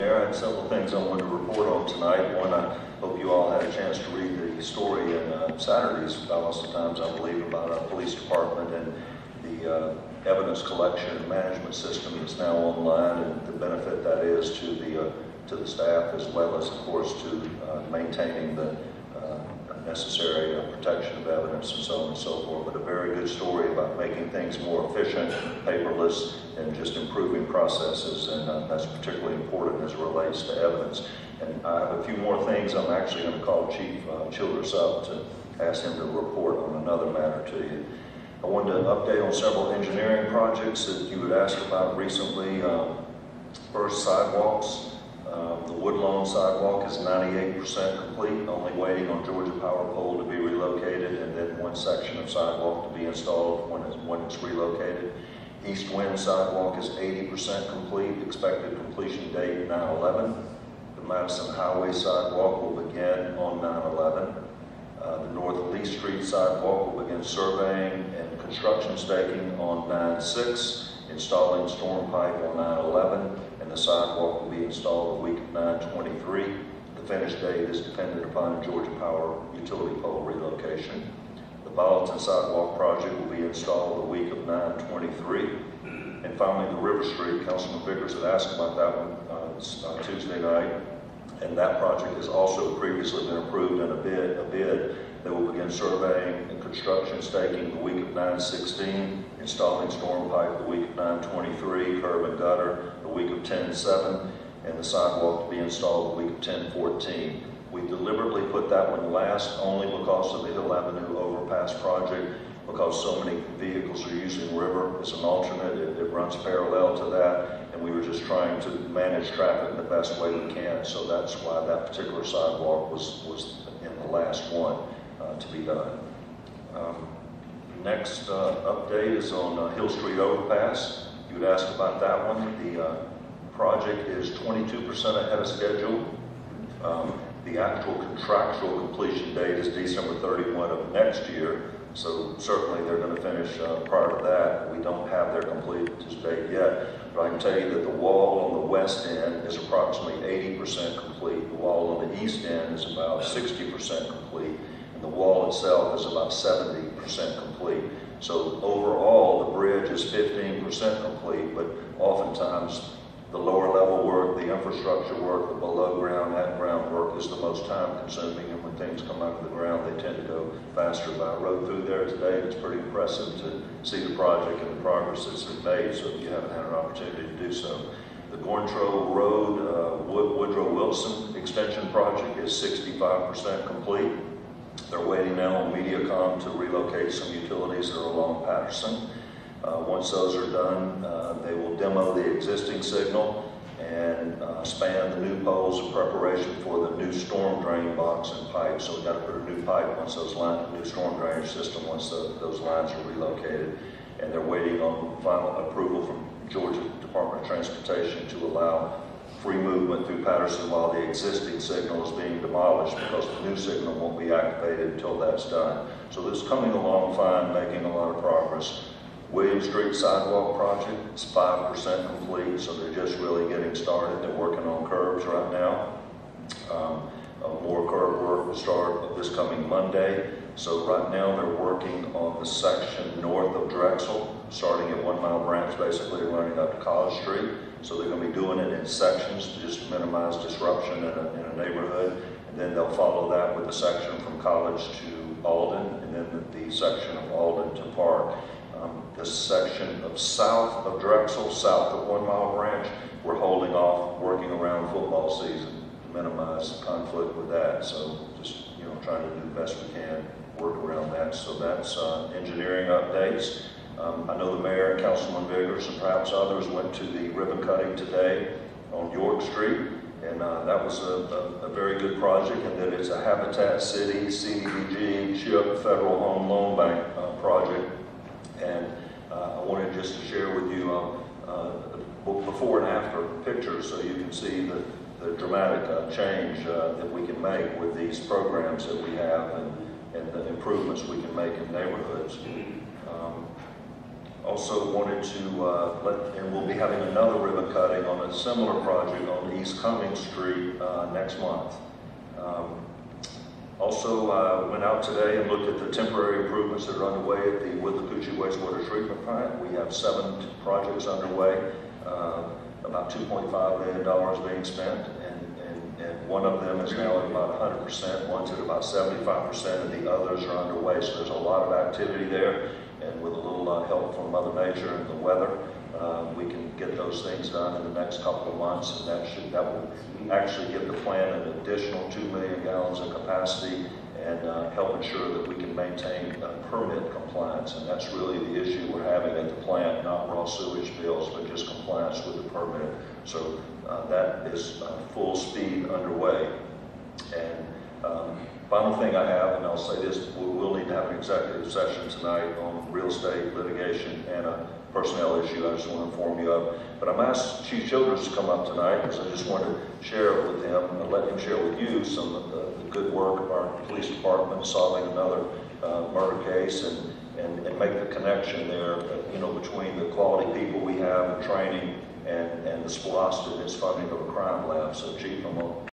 Mayor, I had several things I wanted to report on tonight. One, I hope you all had a chance to read the story in uh, Saturday's Valdosta Times, I believe, about our police department and the uh, evidence collection and management system that's now online and the benefit that is to the, uh, to the staff as well as, of course, to uh, maintaining the necessary uh, protection of evidence and so on and so forth. But a very good story about making things more efficient, paperless, and just improving processes, and uh, that's particularly important as it relates to evidence. And I have a few more things. I'm actually going to call Chief uh, Childress up to ask him to report on another matter to you. I wanted to update on several engineering projects that you had asked about recently. Um, First, sidewalks. Um, The Woodlawn sidewalk is 98% complete, only waiting on Georgia Power Pole to be relocated, and then one section of sidewalk to be installed when it's, when it's relocated. East Wind sidewalk is 80% complete, expected completion date 9/11. The Madison Highway sidewalk will begin on 9/11. Uh, The North Lee Street sidewalk will begin surveying and construction staking on 9/6, installing storm pipe on 9/11, and the sidewalk will be installed the week of 9/23. The finish date is dependent upon a Georgia Power utility pole relocation. The Bolton sidewalk project will be installed the week of 9/23. And finally, the River Street, Councilman Vickers had asked about that one uh, s- uh, Tuesday night. And that project has also previously been approved in a bid, a bid that will begin surveying and construction staking the week of 9/16, installing storm pipe the week of 9/23, curb and gutter the week of 10/7, and the sidewalk to be installed the week of 10/14. We deliberately put that one last only because of the Hill Avenue overpass project, because so many vehicles are using River as an alternate. It, it runs parallel to that, and we were just trying to manage traffic the best way we can. So that's why that particular sidewalk was, was in the last one uh, to be done. Um, Next uh, update is on uh, Hill Street overpass. You had asked about that one. The uh, project is 22% ahead of schedule. Um, The actual contractual completion date is December 31 of next year, so certainly they're going to finish uh, prior to that. We don't have their complete date yet, but I can tell you that the wall on the west end is approximately 80% complete. The wall on the east end is about 60% complete, and the wall itself is about 70% complete. So overall, the bridge is 15% complete, but oftentimes the lower level work, the infrastructure work, the below ground, at ground work is the most time consuming. And when things come out of the ground, they tend to go faster. But I rode through there today. It's pretty impressive to see the project and the progress that's been made. So if you haven't had an opportunity to do so. The Gornto Road, uh, Wood- Woodrow Wilson extension project is 65% complete. They're waiting now on MediaCom to relocate some utilities that are along Patterson. Uh, Once those are done, uh, they will demo the existing signal and uh, span the new poles in preparation for the new storm drain box and pipe. So we've got to put a new pipe once those lines, new storm drainage system, once tho- those lines are relocated. And they're waiting on final approval from Georgia Department of Transportation to allow free movement through Patterson while the existing signal is being demolished because the new signal won't be activated until that's done. So this is coming along fine, making a lot of progress. William Street sidewalk project is five percent complete, so they're just really getting started. They're working on curbs right now. Um, uh, More curb work will start this coming Monday. So right now, they're working on the section north of Drexel, starting at One Mile Branch, basically running up to College Street. So they're going to be doing it in sections to just minimize disruption in a, in a neighborhood. And then they'll follow that with a section from College to Alden, and then the, the section of Alden to Park. This section of south of Drexel, south of One Mile Branch, we're holding off, working around football season to minimize conflict with that. So just, you know, trying to do the best we can, work around that. So that's uh, engineering updates. Um, I know the mayor, and Councilman Vickers, and perhaps others went to the ribbon cutting today on York Street. And uh, that was a, a, a very good project, and then it's a Habitat City, CDBG, CHIP, Federal Home Loan Bank uh, project. And I wanted just to share with you um, uh, before and after pictures so you can see the, the dramatic uh, change uh, that we can make with these programs that we have and, and the improvements we can make in neighborhoods. Um, Also wanted to uh, let, and we'll be having another ribbon cutting on a similar project on East Cummings Street uh, next month. Um, Also, uh, went out today and looked at the temporary are underway at the Withlacoochee wastewater treatment plant. We have seven projects underway, uh, about $2.5 million being spent, and, and, and one of them is now at about 100%, one's at about 75%, and the others are underway. So there's a lot of activity there, and with a little uh, help from Mother Nature and the weather, uh, we can get those things done in the next couple of months, and that should, that will actually give the plant an additional 2 million gallons of capacity and uh, help ensure that we can maintain permit compliance. And that's really the issue we're having at the plant, not raw sewage bills, but just compliance with the permit. So uh, that is uh, full speed underway. And um, final thing I have, and I'll say this, we will need to have an executive session tonight on real estate litigation and a personnel issue I just want to inform you of. But I'm asked Chief Childress to come up tonight because I just wanted to share with him and let him share with you some of the, the good work of our police department solving another uh, murder case and, and, and make the connection there, uh, you know, between the quality people we have and training and, and the SPLOST and its funding of a crime lab. So Chief, I'm going